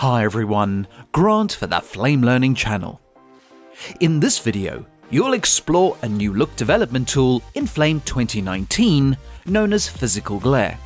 Hi everyone, Grant for the Flame Learning channel. In this video, you'll explore a new look development tool in Flame 2019 known as Physical Glare.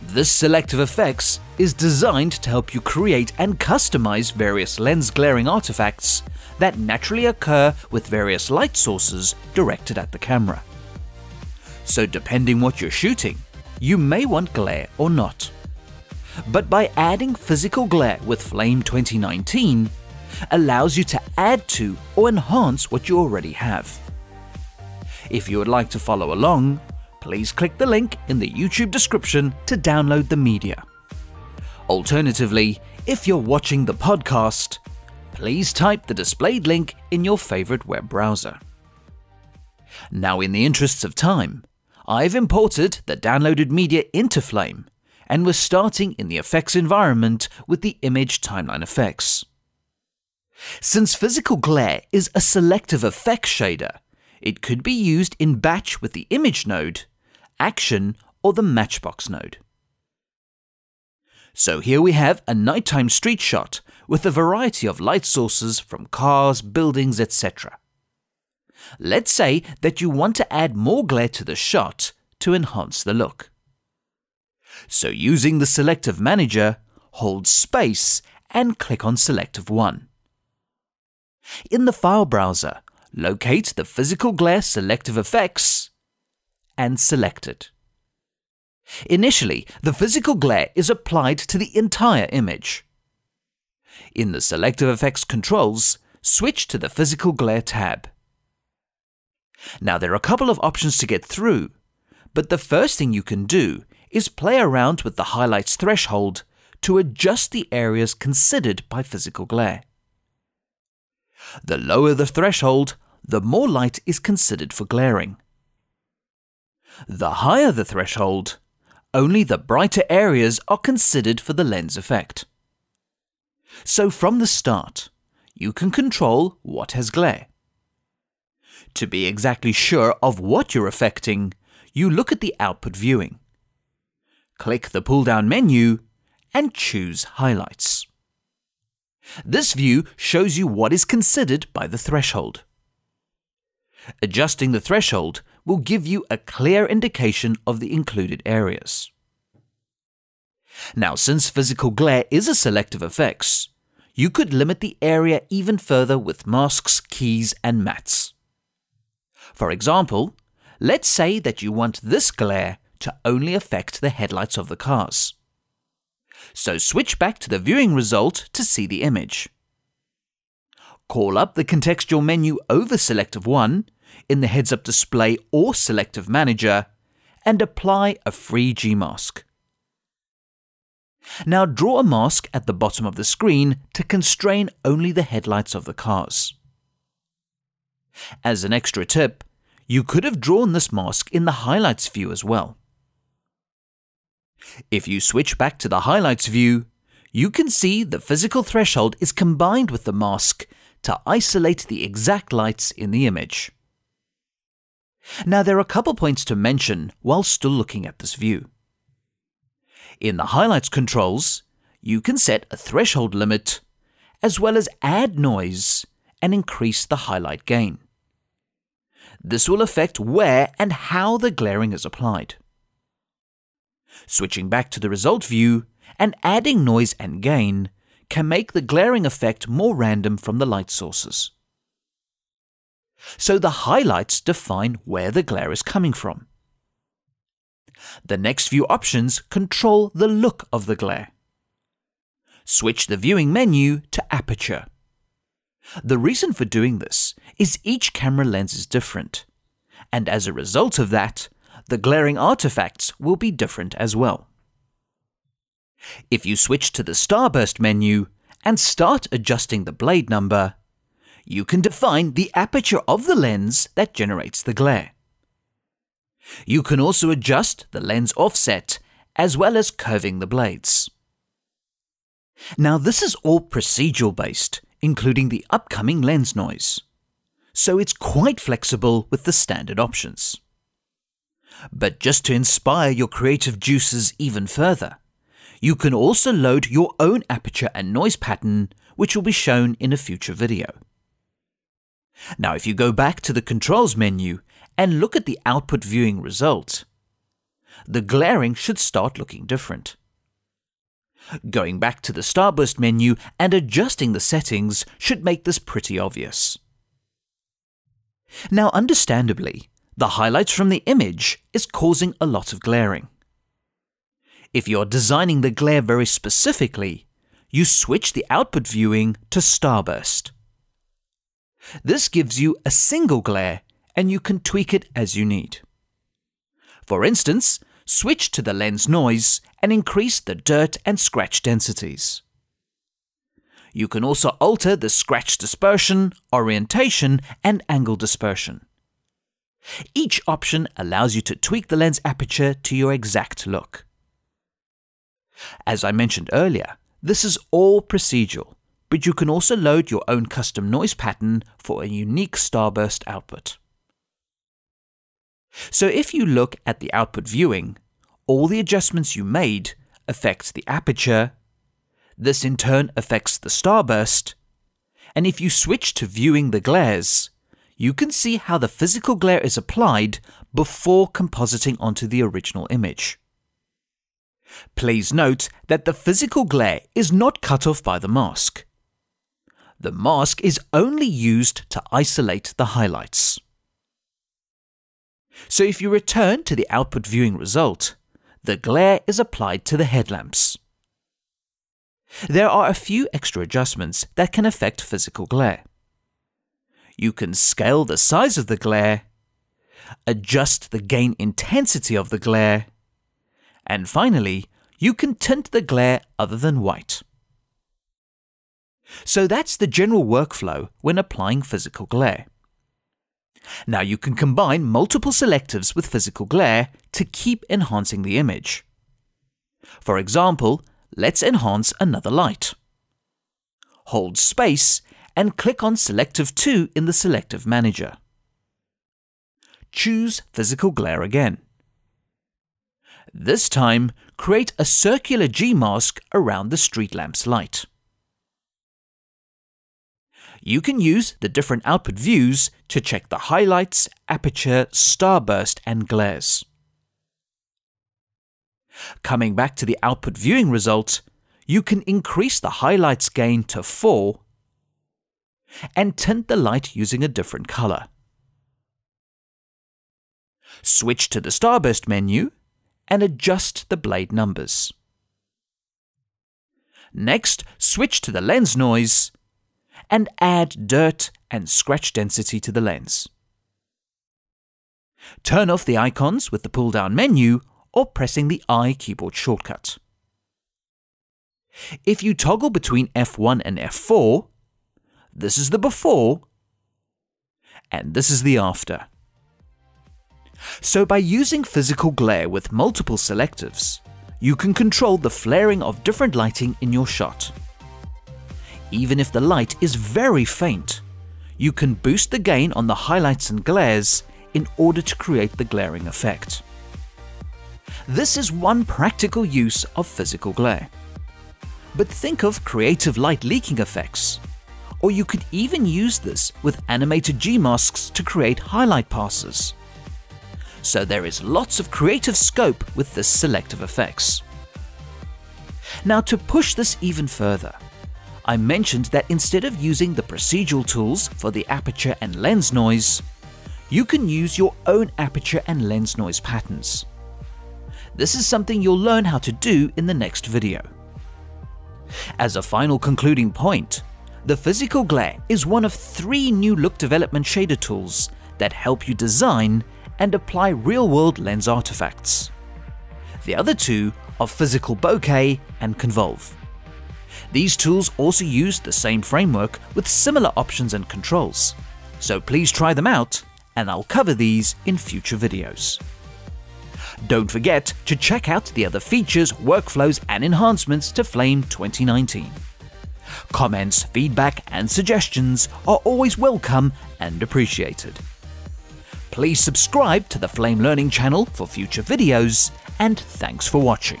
This selective effects is designed to help you create and customize various lens glaring artifacts that naturally occur with various light sources directed at the camera. So depending what you're shooting, you may want glare or not. But by adding physical glare with Flame 2019, allows you to add to or enhance what you already have. If you would like to follow along, please click the link in the YouTube description to download the media. Alternatively, if you're watching the podcast, please type the displayed link in your favorite web browser. Now in the interests of time, I've imported the downloaded media into Flame, and we're starting in the effects environment with the image timeline effects. Since physical glare is a selective effect shader, it could be used in batch with the image node, action, or the matchbox node. So here we have a nighttime street shot with a variety of light sources from cars, buildings, etc. Let's say that you want to add more glare to the shot to enhance the look. So using the Selective Manager, hold space and click on Selective 1. In the file browser, locate the Physical Glare Selective Effects and select it. Initially, the physical glare is applied to the entire image. In the Selective Effects controls, switch to the Physical Glare tab. Now there are a couple of options to get through, but the first thing you can do is play around with the highlights threshold to adjust the areas considered by physical glare. The lower the threshold, the more light is considered for glaring. The higher the threshold, only the brighter areas are considered for the lens effect. So from the start, you can control what has glare. To be exactly sure of what you're affecting, you look at the output viewing. Click the pull-down menu and choose Highlights. This view shows you what is considered by the threshold. Adjusting the threshold will give you a clear indication of the included areas. Now, since physical glare is a selective effects, you could limit the area even further with masks, keys, and mattes. For example, let's say that you want this glare to only affect the headlights of the cars. So switch back to the viewing result to see the image. Call up the contextual menu over Selective 1 in the heads-up display or Selective Manager and apply a free G-mask. Now draw a mask at the bottom of the screen to constrain only the headlights of the cars. As an extra tip, you could have drawn this mask in the highlights view as well. If you switch back to the highlights view, you can see the physical threshold is combined with the mask to isolate the exact lights in the image. Now there are a couple points to mention while still looking at this view. In the highlights controls, you can set a threshold limit, as well as add noise and increase the highlight gain. This will affect where and how the glaring is applied. Switching back to the result view and adding noise and gain can make the glaring effect more random from the light sources. So the highlights define where the glare is coming from. The next few options control the look of the glare. Switch the viewing menu to aperture. The reason for doing this is each camera lens is different, and as a result of that, the glaring artifacts will be different as well. If you switch to the Starburst menu and start adjusting the blade number, you can define the aperture of the lens that generates the glare. You can also adjust the lens offset as well as curving the blades. Now this is all procedural based, including the upcoming lens noise, so it's quite flexible with the standard options. But just to inspire your creative juices even further, You can also load your own aperture and noise pattern, which will be shown in a future video. Now if you go back to the controls menu and look at the output viewing result, the glaring should start looking different. Going back to the Starburst menu and adjusting the settings should make this pretty obvious. Now understandably, the highlights from the image is causing a lot of glaring. If you're designing the glare very specifically, you switch the output viewing to Starburst. This gives you a single glare and you can tweak it as you need. For instance, switch to the lens noise and increase the dirt and scratch densities. You can also alter the scratch dispersion, orientation, and angle dispersion. Each option allows you to tweak the lens aperture to your exact look. As I mentioned earlier, this is all procedural, but you can also load your own custom noise pattern for a unique starburst output. So if you look at the output viewing, all the adjustments you made affect the aperture, this in turn affects the starburst, and if you switch to viewing the glares, you can see how the physical glare is applied before compositing onto the original image. Please note that the physical glare is not cut off by the mask. The mask is only used to isolate the highlights. So if you return to the output viewing result, the glare is applied to the headlamps. There are a few extra adjustments that can affect physical glare. You can scale the size of the glare, adjust the gain intensity of the glare, and finally, you can tint the glare other than white. So that's the general workflow when applying physical glare. Now you can combine multiple selectives with physical glare to keep enhancing the image. For example, let's enhance another light. Hold space and click on Selective 2 in the Selective Manager. Choose Physical Glare again. This time, create a circular G-mask around the street lamp's light. You can use the different output views to check the highlights, aperture, starburst and glares. Coming back to the output viewing result, you can increase the highlights gain to 4 and tint the light using a different color. Switch to the Starburst menu and adjust the blade numbers. Next, switch to the lens noise and add dirt and scratch density to the lens. Turn off the icons with the pull-down menu or pressing the I keyboard shortcut. If you toggle between F1 and F4, this is the before and this is the after. So by using physical glare with multiple selectives, you can control the flaring of different lighting in your shot. Even if the light is very faint, you can boost the gain on the highlights and glares in order to create the glaring effect. This is one practical use of physical glare. But think of creative light leaking effects. Or you could even use this with animated G-masks to create highlight passes so there is lots of creative scope with this selective effects. Now to push this even further, I mentioned that instead of using the procedural tools for the aperture and lens noise, you can use your own aperture and lens noise patterns. This is something you'll learn how to do in the next video. As a final concluding point, the Physical Glare is one of three new look development shader tools that help you design and apply real-world lens artifacts. The other two are Physical Bokeh and Convolve. These tools also use the same framework with similar options and controls, so please try them out and I'll cover these in future videos. Don't forget to check out the other features, workflows and enhancements to Flame 2019. Comments, feedback and suggestions are always welcome and appreciated. Please subscribe to the Flame Learning channel for future videos, and thanks for watching.